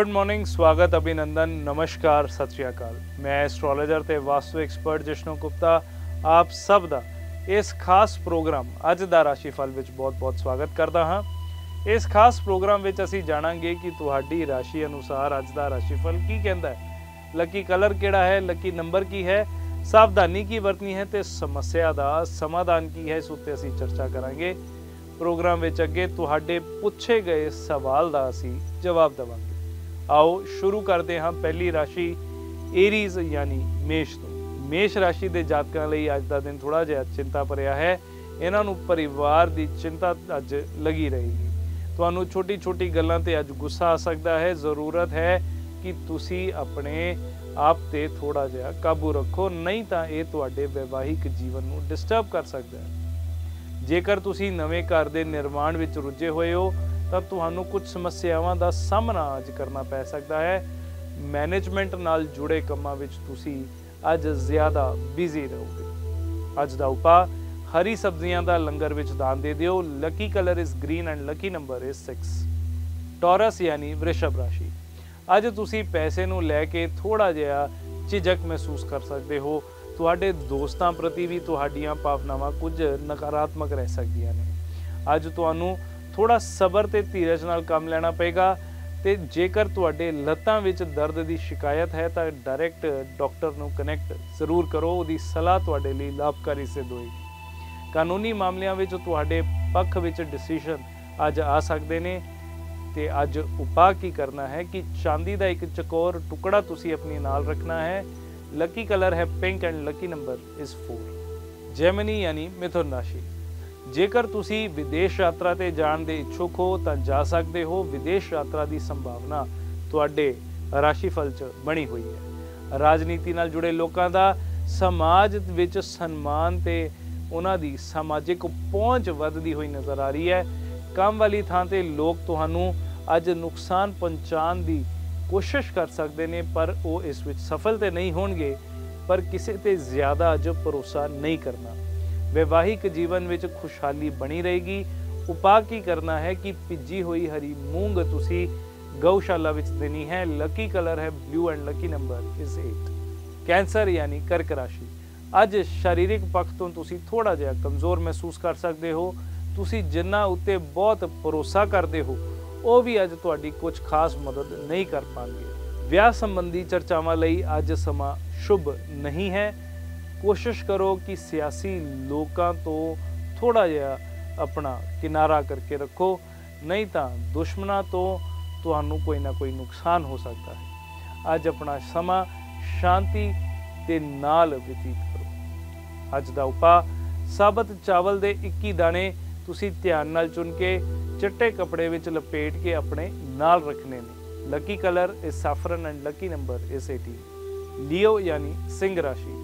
Good morning ਸਵਾਗਤ, ਅਭਿਨੰਦਨ, ਨਮਸਕਾਰ, ਸਤਿ ਸ਼੍ਰੀ ਅਕਾਲ। ਮੈਂ ਐਸਟ੍ਰੋਲੋਜਰ ਤੇ ਵਾਸਤੂ ਐਕਸਪਰਟ ਜਿਸ਼ਨੂ ਗੁਪਤਾ, ਆਪ ਸਭ ਦਾ ਇਸ ਖਾਸ ਪ੍ਰੋਗਰਾਮ ਅੱਜ ਦਾ ਰਾਸ਼ੀਫਲ ਵਿੱਚ ਬਹੁਤ-ਬਹੁਤ ਸਵਾਗਤ ਕਰਦਾ ਹਾਂ। ਇਸ ਖਾਸ ਪ੍ਰੋਗਰਾਮ ਵਿੱਚ ਅਸੀਂ ਜਾਣਾਂਗੇ ਕਿ ਤੁਹਾਡੀ ਰਾਸ਼ੀ ਅਨੁਸਾਰ ਅੱਜ ਦਾ ਰਾਸ਼ੀਫਲ ਕੀ ਕਹਿੰਦਾ ਹੈ। ਲੱਕੀ ਕਲਰ ਕਿਹੜਾ ਹੈ, ਲੱਕੀ ਨੰਬਰ ਕੀ ਹੈ, ਸਾਵਧਾਨੀ ਕੀ ਵਰਤਣੀ ਹੈ ਤੇ ਸਮੱਸਿਆ ਦਾ ਸਮਾਧਾਨ ਕੀ ਹੈ, ਇਸ ਉੱਤੇ ਅਸੀਂ ਚਰਚਾ ਕਰਾਂਗੇ। ਪ੍ਰੋਗਰਾਮ ਵਿੱਚ ਅੱਗੇ ਤੁਹਾਡੇ ਪੁੱਛੇ ਗਏ ਸਵਾਲ ਦਾ ਅਸੀਂ ਜਵਾਬ ਦੇਵਾਂਗੇ। ਆਓ ਸ਼ੁਰੂ ਕਰਦੇ ਹਾਂ ਪਹਿਲੀ ਰਾਸ਼ੀ ਏਰੀਜ਼ ਯਾਨੀ ਮੇਸ਼ ਤੋਂ। ਮੇਸ਼ ਰਾਸ਼ੀ ਦੇ ਜਾਤਕਾਂ ਲਈ ਅੱਜ ਦਾ ਦਿਨ ਥੋੜਾ ਜਿਹਾ ਚਿੰਤਾ ਭਰਿਆ ਹੈ। ਇਹਨਾਂ ਨੂੰ ਪਰਿਵਾਰ ਦੀ ਚਿੰਤਾ ਅੱਜ ਲੱਗੀ ਰਹੇਗੀ। ਤੁਹਾਨੂੰ ਛੋਟੀ-ਛੋਟੀ ਗੱਲਾਂ ਤੇ ਅੱਜ ਗੁੱਸਾ ਆ ਸਕਦਾ ਹੈ। ਜ਼ਰੂਰਤ ਹੈ ਕਿ ਤੁਸੀਂ ਆਪਣੇ ਆਪ ਤੇ ਥੋੜਾ ਜਿਹਾ ਕਾਬੂ ਰੱਖੋ, ਨਹੀਂ ਤਾਂ ਇਹ ਤੁਹਾਡੇ ਵਿਵਾਹਿਕ ਜੀਵਨ ਨੂੰ ਡਿਸਟਰਬ ਕਰ ਸਕਦਾ ਹੈ। ਜੇਕਰ ਤੁਸੀਂ ਨਵੇਂ ਘਰ ਦੇ ਨਿਰਮਾਣ ਵਿੱਚ ਰੁੱਝੇ ਹੋਏ ਹੋ ਤਾਂ ਤੁਹਾਨੂੰ ਕੁਝ ਸਮੱਸਿਆਵਾਂ ਦਾ ਸਾਹਮਣਾ ਅੱਜ ਕਰਨਾ ਪੈ ਸਕਦਾ ਹੈ। ਮੈਨੇਜਮੈਂਟ ਨਾਲ ਜੁੜੇ ਕੰਮਾਂ ਵਿੱਚ ਤੁਸੀਂ ਅੱਜ ਜ਼ਿਆਦਾ ਬਿਜ਼ੀ ਰਹੋਗੇ। ਅੱਜ ਦਾ ਉਪਾਅ, ਹਰੀ ਸਬਜ਼ੀਆਂ ਦਾ ਲੰਗਰ ਵਿੱਚ ਦਾਨ ਦੇ ਦਿਓ। Lucky colour is green and lucky number is 6 Taurus ਯਾਨੀ ਵ੍ਰਿਸ਼ਭ ਰਾਸ਼ੀ। ਅੱਜ ਤੁਸੀਂ ਪੈਸੇ ਨੂੰ ਲੈ ਕੇ ਥੋੜਾ ਜਿਹਾ ਝਿਜਕ ਮਹਿਸੂਸ ਕਰ ਸਕਦੇ ਹੋ। ਤੁਹਾਡੇ ਦੋਸਤਾਂ ਪ੍ਰਤੀ ਵੀ ਤੁਹਾਡੀਆਂ ਭਾਵਨਾਵਾਂ ਕੁਝ ਨਕਾਰਾਤਮਕ ਰਹਿ ਸਕਦੀਆਂ ਨੇ। ਅੱਜ ਤੁਹਾਨੂੰ ਥੋੜਾ ਸਬਰ ਤੇ ਧੀਰਜ ਨਾਲ ਕੰਮ ਲੈਣਾ ਪਏਗਾ ਤੇ ਜੇਕਰ ਤੁਹਾਡੇ ਲੱਤਾਂ ਵਿੱਚ ਦਰਦ ਦੀ ਸ਼ਿਕਾਇਤ ਹੈ ਤਾਂ ਡਾਇਰੈਕਟ ਡਾਕਟਰ ਨੂੰ ਕਨੈਕਟ ਜ਼ਰੂਰ ਕਰੋ, ਉਹਦੀ ਸਲਾਹ ਤੁਹਾਡੇ ਲਈ ਲਾਭਕਾਰੀ ਸਿੱਧ ਹੋਏਗੀ। ਕਾਨੂੰਨੀ ਮਾਮਲਿਆਂ ਵਿੱਚ ਤੁਹਾਡੇ ਪੱਖ ਵਿੱਚ ਡਿਸੀਜਨ ਅੱਜ ਆ ਸਕਦੇ ਨੇ ਤੇ ਅੱਜ ਉਪਾਅ ਕੀ ਕਰਨਾ ਹੈ ਕਿ ਚਾਂਦੀ ਦਾ ਇੱਕ ਚਕੋਰ ਟੁਕੜਾ ਤੁਸੀਂ ਆਪਣੇ ਨਾਲ ਰੱਖਣਾ ਹੈ। ਲੱਕੀ ਕਲਰ ਹੈ pink and lucky number is 4 Gemini ਯਾਨੀ ਮਿਥੁਨ ਰਾਸ਼ੀ। ਜੇਕਰ ਤੁਸੀਂ ਵਿਦੇਸ਼ ਯਾਤਰਾ ਤੇ ਜਾਣ ਦੇ ਇੱਛੁਕ ਹੋ, ਤਾਂ ਜਾ ਸਕਦੇ ਹੋ। ਵਿਦੇਸ਼ ਯਾਤਰਾ ਦੀ ਸੰਭਾਵਨਾ ਤੁਹਾਡੇ ਰਾਸ਼ੀਫਲ 'ਚ ਬਣੀ ਹੋਈ ਹੈ। ਰਾਜਨੀਤੀ ਨਾਲ ਜੁੜੇ ਲੋਕਾਂ ਦਾ ਸਮਾਜ ਵਿੱਚ ਸਨਮਾਨ ਤੇ ਉਹਨਾਂ ਦੀ ਸਮਾਜਿਕ ਪਹੁੰਚ ਵੱਧਦੀ ਹੋਈ ਨਜ਼ਰ ਆ ਰਹੀ ਹੈ। ਕੰਮ ਵਾਲੀ ਥਾਂ ਤੇ ਲੋਕ ਤੁਹਾਨੂੰ ਅੱਜ ਨੁਕਸਾਨ ਪਹੁੰਚਾਉਣ ਦੀ ਕੋਸ਼ਿਸ਼ ਕਰ ਸਕਦੇ ਨੇ, ਪਰ ਉਹ ਇਸ ਵਿੱਚ ਸਫਲ ਤੇ ਨਹੀਂ ਹੋਣਗੇ। ਪਰ ਕਿਸੇ ਤੇ ਜ਼ਿਆਦਾ ਅੱਜ ਭਰੋਸਾ ਨਹੀਂ ਕਰਨਾ। ਵਿਵਾਹਿਕ ਜੀਵਨ ਵਿੱਚ ਖੁਸ਼ਹਾਲੀ ਬਣੀ ਰਹੇਗੀ। ਉਪਾਅ ਕੀ ਕਰਨਾ ਹੈ ਕਿ ਭਿੱਜੀ ਹੋਈ ਹਰੀ ਮੂੰਗ ਤੁਸੀਂ ਗਊਸ਼ਾਲਾ ਵਿੱਚ ਦੇਣੀ ਹੈ। ਲੱਕੀ ਕਲਰ ਹੈ blue and lucky number is 8 Cancer ਯਾਨੀ ਕਰਕ ਰਾਸ਼ੀ। ਅੱਜ ਸਰੀਰਕ ਪੱਖ ਤੋਂ ਤੁਸੀਂ ਥੋੜਾ ਜਿਹਾ ਕਮਜ਼ੋਰ ਮਹਿਸੂਸ ਕਰ ਸਕਦੇ ਹੋ। ਤੁਸੀਂ ਜਿੰਨਾ ਉੱਤੇ ਬਹੁਤ ਭਰੋਸਾ ਕਰਦੇ ਹੋ, ਉਹ ਵੀ ਅੱਜ ਤੁਹਾਡੀ ਕੁਝ ਖਾਸ ਮਦਦ ਨਹੀਂ ਕਰ ਪਾਣਗੇ। ਵਿਆਹ ਸੰਬੰਧੀ ਚਰਚਾਵਾਂ ਲਈ ਅੱਜ ਸਮਾਂ ਸ਼ੁਭ ਨਹੀਂ ਹੈ। ਕੋਸ਼ਿਸ਼ ਕਰੋ ਕਿ ਸਿਆਸੀ ਲੋਕਾਂ ਤੋਂ ਥੋੜਾ ਜਿਹਾ ਆਪਣਾ ਕਿਨਾਰਾ ਕਰਕੇ ਰੱਖੋ, ਨਹੀਂ ਤਾਂ ਦੁਸ਼ਮਣਾਂ ਤੋਂ ਤੁਹਾਨੂੰ ਕੋਈ ਨਾ ਕੋਈ ਨੁਕਸਾਨ ਹੋ ਸਕਦਾ ਹੈ। ਅੱਜ ਆਪਣਾ ਸਮਾਂ ਸ਼ਾਂਤੀ ਦੇ ਨਾਲ ਬਤੀਤ ਕਰੋ। ਅੱਜ ਦਾ ਉਪਾਅ, ਸਾਬਤ ਚਾਵਲ ਦੇ 21 ਦਾਣੇ ਤੁਸੀਂ ਧਿਆਨ ਨਾਲ ਚੁਣ ਕੇ ਚਿੱਟੇ ਕੱਪੜੇ ਵਿੱਚ ਲਪੇਟ ਕੇ ਆਪਣੇ ਨਾਲ ਰੱਖਣੇ ਨੇ। ਲੱਕੀ ਕਲਰ ਇਸ ਸਾਫਰਨ ਐਂਡ ਲੱਕੀ ਨੰਬਰ ਇਸ 18 ਲਿਓ ਯਾਨੀ ਸਿੰਘ ਰਾਸ਼ੀ।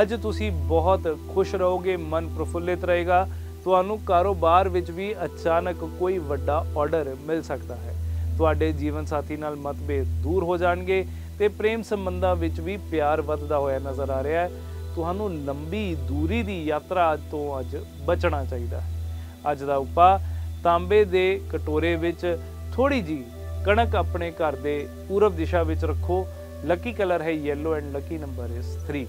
ਅੱਜ ਤੁਸੀਂ ਬਹੁਤ ਖੁਸ਼ ਰਹੋਗੇ, ਮਨ ਪ੍ਰਫੁੱਲਿਤ ਰਹੇਗਾ। ਤੁਹਾਨੂੰ ਕਾਰੋਬਾਰ ਵਿੱਚ ਵੀ ਅਚਾਨਕ ਕੋਈ ਵੱਡਾ ਆਰਡਰ ਮਿਲ ਸਕਦਾ ਹੈ। ਤੁਹਾਡੇ ਜੀਵਨ ਸਾਥੀ ਨਾਲ ਮਤਭੇਦ ਦੂਰ ਹੋ ਜਾਣਗੇ ਤੇ ਪ੍ਰੇਮ ਸੰਬੰਧਾਂ ਵਿੱਚ ਵੀ ਪਿਆਰ ਵੱਧਦਾ ਹੋਇਆ ਨਜ਼ਰ ਆ ਰਿਹਾ ਹੈ। ਤੁਹਾਨੂੰ ਲੰਬੀ ਦੂਰੀ ਦੀ ਯਾਤਰਾ ਤੋਂ ਅੱਜ ਬਚਣਾ ਚਾਹੀਦਾ ਹੈ। ਅੱਜ ਦਾ ਉਪਾਅ ਤਾਂਬੇ ਦੇ ਕਟੋਰੇ ਵਿੱਚ ਥੋੜੀ ਜੀ ਕਣਕ ਆਪਣੇ ਘਰ ਦੇ ਪੂਰਬ ਦਿਸ਼ਾ ਵਿੱਚ ਰੱਖੋ। ਲੱਕੀ ਕਲਰ ਹੈ yellow and lucky number is 3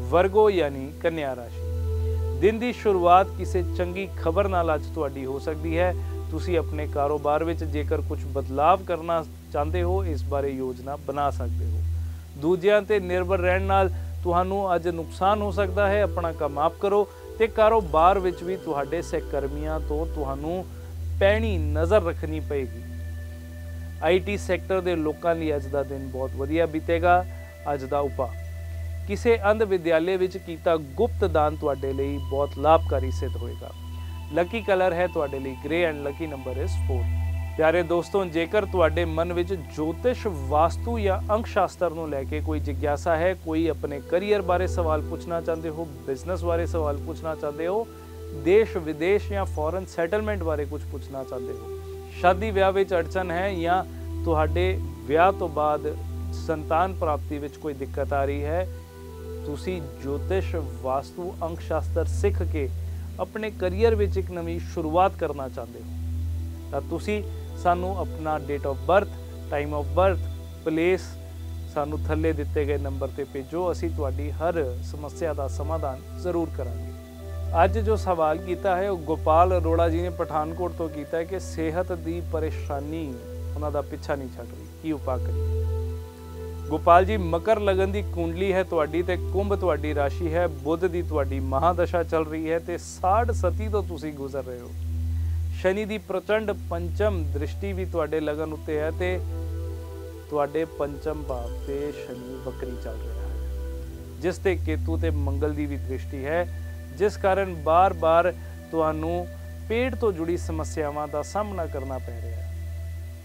Virgo ਯਾਨੀ ਕੰਨਿਆ ਰਾਸ਼ੀ। ਦਿਨ ਦੀ ਸ਼ੁਰੂਆਤ ਕਿਸੇ ਚੰਗੀ ਖਬਰ ਨਾਲ ਅੱਜ ਤੁਹਾਡੀ ਹੋ ਸਕਦੀ ਹੈ। ਤੁਸੀਂ ਆਪਣੇ ਕਾਰੋਬਾਰ ਵਿੱਚ ਜੇਕਰ ਕੁਝ ਬਦਲਾਵ ਕਰਨਾ ਚਾਹੁੰਦੇ ਹੋ, ਇਸ ਬਾਰੇ ਯੋਜਨਾ ਬਣਾ ਸਕਦੇ ਹੋ। ਦੂਜਿਆਂ ਤੇ ਨਿਰਭਰ ਰਹਿਣ ਨਾਲ ਤੁਹਾਨੂੰ ਅੱਜ ਨੁਕਸਾਨ ਹੋ ਸਕਦਾ ਹੈ। ਆਪਣਾ ਕੰਮ ਆਪ ਕਰੋ ਤੇ ਕਾਰੋਬਾਰ ਵਿੱਚ ਵੀ ਤੁਹਾਡੇ ਸਹਿਕਰਮੀਆਂ ਤੋਂ ਤੁਹਾਨੂੰ ਪੈਣੀ ਨਜ਼ਰ ਰੱਖਣੀ ਪਏਗੀ। ਆਈਟੀ ਸੈਕਟਰ ਦੇ ਲੋਕਾਂ ਲਈ ਅੱਜ ਦਾ ਦਿਨ ਬਹੁਤ ਵਧੀਆ ਬੀਤੇਗਾ। ਅੱਜ ਦਾ ਉਪਾਅ। ਕਿਸੇ ਅੰਧ ਵਿਦਿਆਲੇ ਵਿੱਚ ਕੀਤਾ ਗੁਪਤ ਦਾਨ ਤੁਹਾਡੇ ਲਈ ਬਹੁਤ ਲਾਭਕਾਰੀ ਸਿੱਧ ਹੋਏਗਾ। ਲੱਕੀ ਕਲਰ ਹੈ ਤੁਹਾਡੇ ਲਈ ਗ੍ਰੇ ਐਂਡ ਲੱਕੀ ਨੰਬਰ ਇਸ 4 ਪਿਆਰੇ ਦੋਸਤੋ, ਜੇਕਰ ਤੁਹਾਡੇ ਮਨ ਵਿੱਚ ਜੋਤਿਸ਼, ਵਾਸਤੂ ਜਾਂ ਅੰਕ ਸ਼ਾਸਤਰ ਨੂੰ ਲੈ ਕੇ ਕੋਈ ਜਿਗਿਆਸਾ ਹੈ, ਕੋਈ ਆਪਣੇ ਕੈਰੀਅਰ ਬਾਰੇ ਸਵਾਲ ਪੁੱਛਣਾ ਚਾਹੁੰਦੇ ਹੋ ਬਿਜ਼ਨਸ ਬਾਰੇ ਸਵਾਲ ਪੁੱਛਣਾ ਚਾਹੁੰਦੇ ਹੋ, ਦੇਸ਼, ਵਿਦੇਸ਼ ਜਾਂ ਫੋਰਨ ਸੈਟਲਮੈਂਟ ਬਾਰੇ ਕੁਝ ਪੁੱਛਣਾ ਚਾਹੁੰਦੇ ਹੋ, ਸ਼ਾਦੀ ਵਿਆਹ ਵਿੱਚ ਅੜਚਨ ਹੈ ਜਾਂ ਤੁਹਾਡੇ ਵਿਆਹ ਤੋਂ ਬਾਅਦ ਸੰਤਾਨ ਪ੍ਰਾਪਤੀ ਵਿੱਚ ਕੋਈ ਦਿੱਕਤ ਆ ਰਹੀ ਹੈ ਤੁਸੀਂ ਜੋਤਿਸ਼, ਵਾਸਤੂ ਅੰਕ ਸ਼ਾਸਤਰ ਸਿੱਖ ਕੇ ਆਪਣੇ ਕੈਰੀਅਰ ਵਿੱਚ ਇੱਕ ਨਵੀਂ ਸ਼ੁਰੂਆਤ ਕਰਨਾ ਚਾਹੁੰਦੇ ਹੋ। ਤਾਂ ਤੁਸੀਂ ਸਾਨੂੰ ਆਪਣਾ date of birth time of birth place ਸਾਨੂੰ ਥੱਲੇ ਦਿੱਤੇ ਗਏ ਨੰਬਰ ਤੇ ਭੇਜੋ। ਅਸੀਂ ਤੁਹਾਡੀ ਹਰ ਸਮੱਸਿਆ ਦਾ ਸਮਾਧਾਨ ਜ਼ਰੂਰ ਕਰਾਂਗੇ। ਅੱਜ ਜੋ ਸਵਾਲ ਕੀਤਾ ਹੈ, ਉਹ ਗੋਪਾਲ ਅਰੋੜਾ ਜੀ ਨੇ ਪਠਾਨਕੋਟ ਤੋਂ ਕੀਤਾ ਹੈ ਕਿ ਸਿਹਤ ਦੀ ਪਰੇਸ਼ਾਨੀ, ਉਹਨਾਂ ਦਾ ਪਿੱਛਾ ਨਹੀਂ ਛੱਡ ਰਹੀ। ਕੀ ਉਪਾਅ ਕਰੀਏ? ਗੋਪਾਲ ਜੀ, ਮਕਰ ਲਗਨ ਦੀ ਕੁੰਡਲੀ ਹੈ ਤੁਹਾਡੀ ਤੇ ਕੁੰਭ ਤੁਹਾਡੀ ਰਾਸ਼ੀ ਹੈ, ਬੁੱਧ ਦੀ ਤੁਹਾਡੀ ਮਹਾਦਸ਼ਾ ਚੱਲ ਰਹੀ ਹੈ ਤੇ ਸਾੜ ਸਤੀ ਤੋਂ ਤੁਸੀਂ ਗੁਜ਼ਰ ਰਹੇ ਹੋ। ਸ਼ਨੀ ਦੀ ਪ੍ਰਚੰਡ ਪੰਚਮ ਦ੍ਰਿਸ਼ਟੀ ਵੀ ਤੁਹਾਡੇ ਲਗਨ ਉੱਤੇ ਹੈ ਤੇ ਤੁਹਾਡੇ ਪੰਚਮ ਭਾਵ ਤੇ ਸ਼ਨੀ ਵਕਰੀ ਚੱਲ ਰਿਹਾ ਹੈ। ਜਿਸ ਤੇ ਕੇਤੂ ਤੇ ਮੰਗਲ ਦੀ ਵੀ ਦ੍ਰਿਸ਼ਟੀ ਹੈ, ਜਿਸ ਕਾਰਨ ਬਾਰ-ਬਾਰ ਤੁਹਾਨੂੰ ਪੇਟ ਤੋਂ ਜੁੜੀ ਸਮੱਸਿਆਵਾਂ ਦਾ ਸਾਹਮਣਾ ਕਰਨਾ ਪੈ ਰਿਹਾ ਹੈ।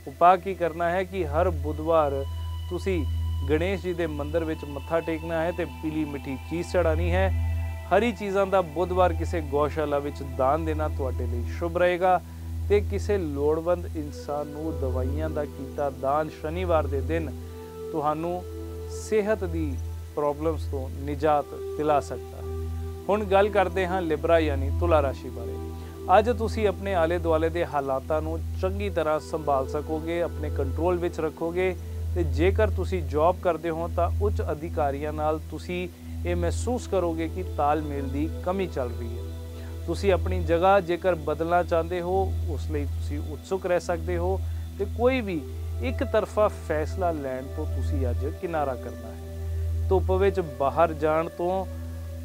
ਉਪਾਅ ਕੀ ਕਰਨਾ ਹੈ ਕਿ ਹਰ ਬੁੱਧਵਾਰ ਤੁਸੀਂ ਗਣੇਸ਼ ਜੀ ਦੇ ਮੰਦਿਰ ਵਿੱਚ ਮੱਥਾ ਟੇਕਣਾ ਹੈ ਤੇ ਪੀਲੀ ਮਿੱਠੀ ਚੀਜ਼ ਚੜਾਣੀ ਹੈ। ਹਰੀ ਚੀਜ਼ਾਂ ਦਾ ਬੁੱਧਵਾਰ ਕਿਸੇ ਗੋਸ਼ਾਲਾ ਵਿੱਚ ਦਾਨ ਦੇਣਾ ਤੁਹਾਡੇ ਲਈ ਸ਼ੁਭ ਰਹੇਗਾ ਤੇ ਕਿਸੇ ਲੋੜਵੰਦ ਇਨਸਾਨ ਨੂੰ ਦਵਾਈਆਂ ਦਾ ਕੀਤਾ ਦਾਨ ਸ਼ਨੀਵਾਰ ਦੇ ਦਿਨ ਤੁਹਾਨੂੰ ਸਿਹਤ ਦੀ ਪ੍ਰੋਬਲਮਸ ਤੋਂ ਨਿਜਾਤ ਦਿਲਾ ਸਕਦਾ ਹੈ। ਹੁਣ ਗੱਲ ਕਰਦੇ ਹਾਂ ਲਿਬਰਾ ਯਾਨੀ ਤੁਲਾ ਰਾਸ਼ੀ ਬਾਰੇ। ਅੱਜ ਤੁਸੀਂ ਆਪਣੇ ਆਲੇ ਦੁਆਲੇ ਦੇ ਹਾਲਾਤਾਂ ਨੂੰ ਚੰਗੀ ਤਰ੍ਹਾਂ ਸੰਭਾਲ ਸਕੋਗੇ, ਆਪਣੇ ਕੰਟਰੋਲ ਵਿੱਚ ਰੱਖੋਗੇ ਤੇ ਜੇਕਰ ਤੁਸੀਂ ਜੌਬ ਕਰਦੇ ਹੋ ਤਾਂ ਉੱਚ ਅਧਿਕਾਰੀਆਂ ਨਾਲ ਤੁਸੀਂ ਇਹ ਮਹਿਸੂਸ ਕਰੋਗੇ ਕਿ ਤਾਲਮੇਲ ਦੀ ਕਮੀ ਚੱਲ ਰਹੀ ਹੈ। ਤੁਸੀਂ ਆਪਣੀ ਜਗ੍ਹਾ ਜੇਕਰ ਬਦਲਣਾ ਚਾਹੁੰਦੇ ਹੋ, ਉਸ ਲਈ ਤੁਸੀਂ ਉਤਸੁਕ ਰਹਿ ਸਕਦੇ ਹੋ ਤੇ ਕੋਈ ਵੀ ਇੱਕ ਤਰਫਾ ਫੈਸਲਾ ਲੈਣ ਤੋਂ ਤੁਸੀਂ ਅੱਜ ਕਿਨਾਰਾ ਕਰਨਾ ਹੈ। ਧੁੱਪ ਵਿੱਚ ਬਾਹਰ ਜਾਣ ਤੋਂ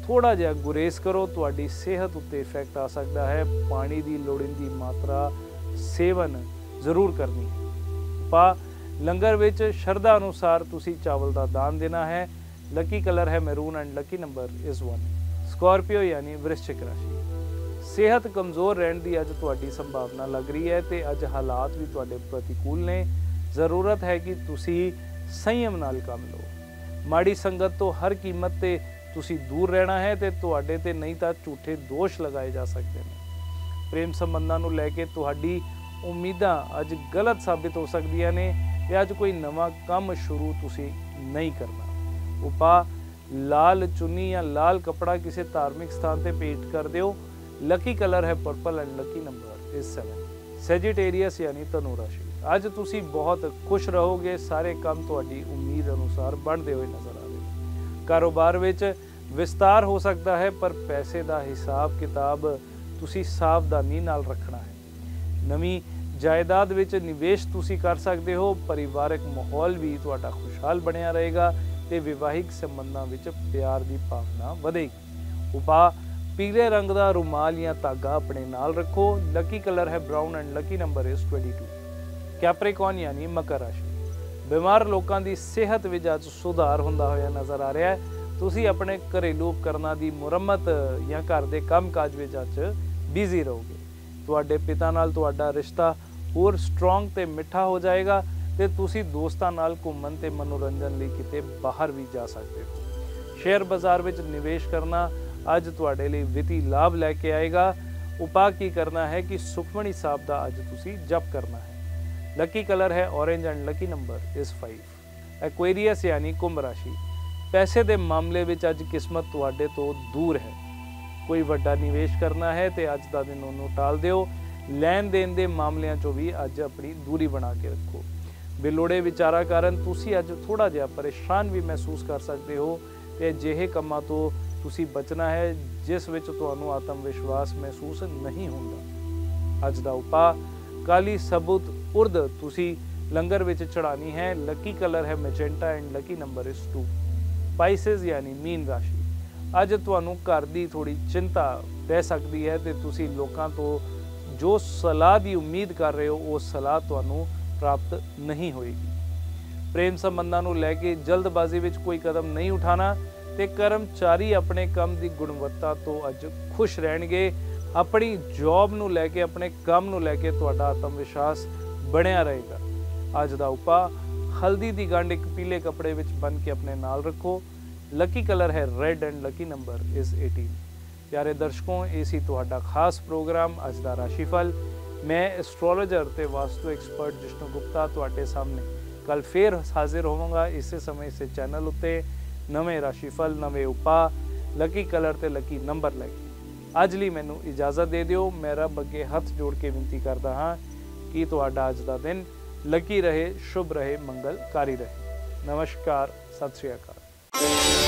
ਥੋੜਾ ਜਿਹਾ ਗੁਰੇਜ਼ ਕਰੋ, ਤੁਹਾਡੀ ਸਿਹਤ ਉੱਤੇ ਇਫੈਕਟ ਆ ਸਕਦਾ ਹੈ। ਪਾਣੀ ਦੀ ਲੋੜੀਂਦੀ ਮਾਤਰਾ ਸੇਵਨ ਜ਼ਰੂਰ ਕਰਨੀ ਹੈ। ਪਾ ਲੰਗਰ ਵਿੱਚ ਸ਼ਰਧਾ ਅਨੁਸਾਰ ਤੁਸੀਂ ਚਾਵਲ ਦਾ ਦਾਨ ਦੇਣਾ ਹੈ। ਲੱਕੀ ਕਲਰ ਹੈ maroon and lucky number is 1 Scorpio ਯਾਨੀ ਵ੍ਰਿਸ਼ਚਿਕ ਰਾਸ਼ੀ। ਸਿਹਤ ਕਮਜ਼ੋਰ ਰਹਿਣ ਦੀ ਅੱਜ ਤੁਹਾਡੀ ਸੰਭਾਵਨਾ ਲੱਗ ਰਹੀ ਹੈ ਤੇ ਅੱਜ ਹਾਲਾਤ ਵੀ ਤੁਹਾਡੇ ਪ੍ਰਤੀਕੂਲ ਨੇ। ਜ਼ਰੂਰਤ ਹੈ ਕਿ ਤੁਸੀਂ ਸੰਯਮ ਨਾਲ ਕੰਮ ਲਓ। ਮਾੜੀ ਸੰਗਤ ਤੋਂ ਹਰ ਕੀਮਤ ਤੇ ਤੁਸੀਂ ਦੂਰ ਰਹਿਣਾ ਹੈ ਤੇ ਤੁਹਾਡੇ ਤੇ ਨਹੀਂ ਤਾਂ ਝੂਠੇ ਦੋਸ਼ ਲਗਾਏ ਜਾ ਸਕਦੇ ਨੇ। ਪ੍ਰੇਮ ਸੰਬੰਧਾਂ ਨੂੰ ਲੈ ਕੇ ਤੁਹਾਡੀ ਉਮੀਦਾਂ ਅੱਜ ਗਲਤ ਸਾਬਿਤ ਹੋ ਸਕਦੀਆਂ ਨੇ। ਤੇ ਅੱਜ ਕੋਈ ਨਵਾਂ ਕੰਮ ਸ਼ੁਰੂ ਤੁਸੀਂ ਨਹੀਂ ਕਰਨਾ। ਉਪਾ ਲਾਲ ਚੁੰਨੀ ਜਾਂ ਲਾਲ ਕਪੜਾ ਕਿਸੇ ਧਾਰਮਿਕ ਸਥਾਨ ਤੇ ਭੇਟ ਕਰ ਦਿਓ। ਲੱਕੀ ਕਲਰ ਹੈ purple and lucky number is 7 Sagittarius ਯਾਨੀ ਧਨੂ ਰਾਸ਼ੀ। ਅੱਜ ਤੁਸੀਂ ਬਹੁਤ ਖੁਸ਼ ਰਹੋਗੇ, ਸਾਰੇ ਕੰਮ ਤੁਹਾਡੀ ਉਮੀਦ ਅਨੁਸਾਰ ਬਣਦੇ ਹੋਏ ਨਜ਼ਰ ਆਵੇ। ਕਾਰੋਬਾਰ ਵਿੱਚ ਵਿਸਤਾਰ ਹੋ ਸਕਦਾ ਹੈ, ਪਰ ਪੈਸੇ ਦਾ ਹਿਸਾਬ ਕਿਤਾਬ ਤੁਸੀਂ ਸਾਵਧਾਨੀ ਨਾਲ ਰੱਖਣਾ ਹੈ। ਨਵੀਂ ਜਾਇਦਾਦ ਵਿੱਚ ਨਿਵੇਸ਼ ਤੁਸੀਂ ਕਰ ਸਕਦੇ ਹੋ, ਪਰਿਵਾਰਕ ਮਾਹੌਲ ਵੀ ਤੁਹਾਡਾ ਖੁਸ਼ਹਾਲ ਬਣਿਆ ਰਹੇਗਾ ਤੇ ਵਿਵਾਹਿਕ ਸੰਬੰਧਾਂ ਵਿੱਚ ਪਿਆਰ ਦੀ ਭਾਵਨਾ ਵਧੇਗੀ। ਉਪਾ ਪੀਲੇ ਰੰਗ ਦਾ ਰੁਮਾਲ ਜਾਂ ਧਾਗਾ ਆਪਣੇ ਨਾਲ ਰੱਖੋ। ਲੱਕੀ ਕਲਰ ਹੈ brown and lucky number is 22 Capricorn ਯਾਨੀ ਮਕਰ ਰਾਸ਼ੀ। ਬਿਮਾਰ ਲੋਕਾਂ ਦੀ ਸਿਹਤ ਵਿੱਚ ਅੱਜ ਸੁਧਾਰ ਹੁੰਦਾ ਹੋਇਆ ਨਜ਼ਰ ਆ ਰਿਹਾ ਹੈ। ਤੁਸੀਂ ਆਪਣੇ ਘਰੇਲੂ ਉਪਕਰਨਾਂ ਦੀ ਮੁਰੰਮਤ ਜਾਂ ਘਰ ਦੇ ਕੰਮਕਾਜ ਵਿੱਚ ਅੱਜ ਬਿਜ਼ੀ ਰਹੋਗੇ। ਤੁਹਾਡੇ ਪਿਤਾ ਨਾਲ ਤੁਹਾਡਾ ਰਿਸ਼ਤਾ ਹੋਰ ਸਟਰੋਂਗ ਤੇ ਮਿੱਠਾ ਹੋ ਜਾਏਗਾ ਤੇ ਤੁਸੀਂ ਦੋਸਤਾਂ ਨਾਲ ਘੁੰਮਣ ਤੇ ਮਨੋਰੰਜਨ ਲਈ ਕਿਤੇ ਬਾਹਰ ਵੀ ਜਾ ਸਕਦੇ ਹੋ। ਸ਼ੇਅਰ ਬਾਜ਼ਾਰ ਵਿੱਚ ਨਿਵੇਸ਼ ਕਰਨਾ ਅੱਜ ਤੁਹਾਡੇ ਲਈ ਵਿੱਤੀ ਲਾਭ ਲੈ ਕੇ ਆਏਗਾ। ਉਪਾਅ ਕੀ ਕਰਨਾ ਹੈ ਕਿ ਸੁਖਮਣੀ ਸਾਹਿਬ ਦਾ ਅੱਜ ਤੁਸੀਂ ਜਪ ਕਰਨਾ ਹੈ। ਲੱਕੀ ਕਲਰ ਹੈ orange and lucky number is 5 Aquarius ਯਾਨੀ ਕੁੰਭ ਰਾਸ਼ੀ। ਪੈਸੇ ਦੇ ਮਾਮਲੇ ਵਿੱਚ ਅੱਜ ਕਿਸਮਤ ਤੁਹਾਡੇ ਤੋਂ ਦੂਰ ਹੈ। ਕੋਈ ਵੱਡਾ ਨਿਵੇਸ਼ ਕਰਨਾ ਹੈ ਤੇ ਅੱਜ ਦਾ ਦਿਨ ਉਹਨੂੰ ਟਾਲ ਦਿਓ। ਲੈਣ ਦੇਣ ਦੇ ਮਾਮਲਿਆਂ 'ਚੋਂ ਵੀ ਅੱਜ ਆਪਣੀ ਦੂਰੀ ਬਣਾ ਕੇ ਰੱਖੋ। ਬਿਲੋੜੇ ਵਿਚਾਰਾ ਕਾਰਨ ਤੁਸੀਂ ਅੱਜ ਥੋੜਾ ਜਿਹਾ ਪਰੇਸ਼ਾਨ ਵੀ ਮਹਿਸੂਸ ਕਰ ਸਕਦੇ ਹੋ ਤੇ ਅਜਿਹੇ ਕੰਮਾਂ ਤੋਂ ਤੁਸੀਂ ਬਚਣਾ ਹੈ, ਜਿਸ ਵਿੱਚ ਤੁਹਾਨੂੰ ਆਤਮ ਵਿਸ਼ਵਾਸ ਮਹਿਸੂਸ ਨਹੀਂ ਹੁੰਦਾ। ਅੱਜ ਦਾ ਉਪਾਅ ਕਾਲੀ ਸਬੂਤ ਉਰਦ ਤੁਸੀਂ ਲੰਗਰ ਵਿੱਚ ਚੜਾਣੀ ਹੈ। ਲੱਕੀ ਕਲਰ ਹੈ magenta and lucky number is 2 Pisces ਯਾਨੀ ਮੀਨ ਰਾਸ਼ੀ। ਅੱਜ ਤੁਹਾਨੂੰ ਘਰ ਦੀ ਥੋੜੀ ਚਿੰਤਾ ਰਹਿ ਸਕਦੀ ਹੈ ਤੇ ਤੁਸੀਂ ਲੋਕਾਂ ਤੋਂ ਜੋ ਸਲਾਹ ਦੀ ਉਮੀਦ ਕਰ ਰਹੇ ਹੋ, ਉਹ ਸਲਾਹ ਤੁਹਾਨੂੰ ਪ੍ਰਾਪਤ ਨਹੀਂ ਹੋਏਗੀ। ਪ੍ਰੇਮ ਸੰਬੰਧਾਂ ਨੂੰ ਲੈ ਕੇ ਜਲਦਬਾਜ਼ੀ ਵਿੱਚ ਕੋਈ ਕਦਮ ਨਹੀਂ ਉਠਾਣਾ ਤੇ ਕਰਮਚਾਰੀ ਆਪਣੇ ਕੰਮ ਦੀ ਗੁਣਵੱਤਾ ਤੋਂ ਅੱਜ ਖੁਸ਼ ਰਹਿਣਗੇ। ਆਪਣੀ ਜੌਬ ਨੂੰ ਲੈ ਕੇ, ਆਪਣੇ ਕੰਮ ਨੂੰ ਲੈ ਕੇ ਤੁਹਾਡਾ ਆਤਮ ਵਿਸ਼ਵਾਸ ਬਣਿਆ ਰਹੇਗਾ। ਅੱਜ ਦਾ ਉਪਾ ਹਲਦੀ ਦੀ ਗੰਢ ਇੱਕ ਪੀਲੇ ਕੱਪੜੇ ਵਿੱਚ ਬੰਨ ਕੇ ਆਪਣੇ ਨਾਲ ਰੱਖੋ। ਲੱਕੀ ਕਲਰ ਹੈ red and lucky number is 18 ਪਿਆਰੇ ਦਰਸ਼ਕੋ ਇਹ ਸੀ ਤੁਹਾਡਾ ਖਾਸ ਪ੍ਰੋਗਰਾਮ ਅੱਜ ਦਾ ਰਾਸ਼ੀਫਲ ਮੈਂ ਐਸਟ੍ਰੋਲੋਜਰ ਤੇ ਵਾਸਤੂ ਐਕਸਪਰਟ ਜਿਸ਼ਨੂ ਗੁਪਤਾ ਤੁਹਾਡੇ ਸਾਹਮਣੇ ਕੱਲ ਫੇਰ ਹਾਜ਼ਰ ਹੋਵਾਂਗਾ ਇਸੇ ਸਮੇਂ ਇਸੇ ਚੈਨਲ ਉੱਤੇ ਨਵੇਂ ਰਾਸ਼ੀਫਲ ਨਵੇਂ ਉਪਾ ਲੱਕੀ ਕਲਰ ਤੇ ਲੱਕੀ ਨੰਬਰ ਲੈ ਕੇ ਅੱਜ ਲਈ ਮੈਨੂੰ ਇਜਾਜ਼ਤ ਦੇ ਦਿਓ ਮੈਂ ਰੱਬ ਅੱਗੇ ਹੱਥ ਜੋੜ ਕੇ ਬੇਨਤੀ ਕਰਦਾ ਹਾਂ ਕਿ ਤੁਹਾਡਾ ਅੱਜ ਦਾ ਦਿਨ ਲੱਕੀ ਰਹੇ ਸ਼ੁਭ ਰਹੇ ਮੰਗਲਕਾਰੀ ਰਹੇ ਨਮਸਕਾਰ ਸਤਿ ਸ਼੍ਰੀ ਅਕਾਲ Thank you.